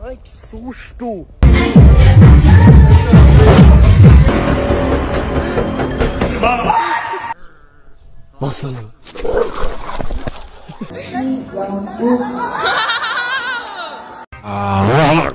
Ai, que susto! Nossa. Ah,